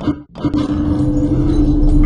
あっ!